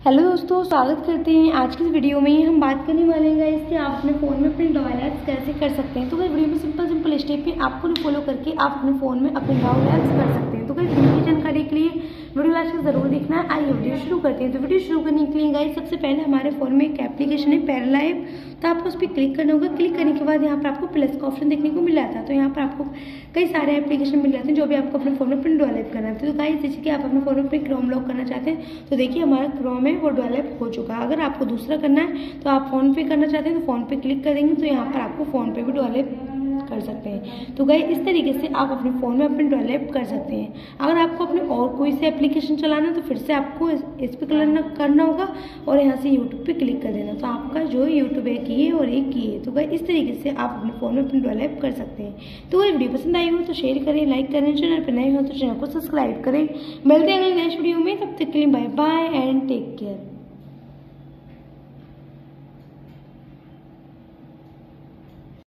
Hello दोस्तों, स्वागत करते हैं आज की वीडियो में। हम बात करने वाले हैं गाइस कि आप अपने फ़ोन में अपने डॉयल ऐप्स कैसे कर सकते हैं। तो इस वीडियो में सिंपल सिंपल स्टेप पे आपको फॉलो करके आप अपने फ़ोन में अपने डॉयल ऐप्स कर सकते हैं। तो लास्ट तक ज़रूर देखना। आइए वीडियो शुरू करते हैं। तो वीडियो शुरू करने के लिए गाइस सबसे पहले हमारे फ़ोन में एक एप्लीकेशन है पैरला ऐप तो आपको उस पर क्लिक करना होगा। क्लिक करने के बाद यहाँ पर आपको प्लस का ऑप्शन देखने को मिल जाता है तो यहाँ पर आपको कई सारे एप्लीकेशन मिल जाते हैं जो भी आपको अपने फ़ोन में प्रिंट डेवलप करना है। तो गाइस जैसे कि आप अपने फ़ोन में क्रोम लॉक करना चाहते हैं तो देखिए हमारा क्रोम है वो डेवलप हो चुका है। अगर आपको दूसरा करना है तो आप फ़ोन पे करना चाहते हैं तो फ़ोन पे क्लिक करेंगे तो यहाँ पर आपको फ़ोन पे भी डेवलप कर सकते हैं। तो गए इस तरीके से आप अपने फ़ोन में अपने डेवलप कर सकते हैं। अगर आपको अपने और कोई से एप्लीकेशन चलाना है तो फिर से आपको इस पर करना करना होगा और यहाँ से यूट्यूब पे क्लिक कर देना। तो आपका जो यूट्यूब ही है और एक है। तो गए इस तरीके से आप अपने फ़ोन में अपने डेवलप कर सकते हैं। तो अगर वीडियो पसंद आई हो तो शेयर करें लाइक करें चैनल पर नए हो तो चैनल को सब्सक्राइब करें। मिलते हैं अगले नेक्स्ट वीडियो में। तब तक के लिए bye bye and take care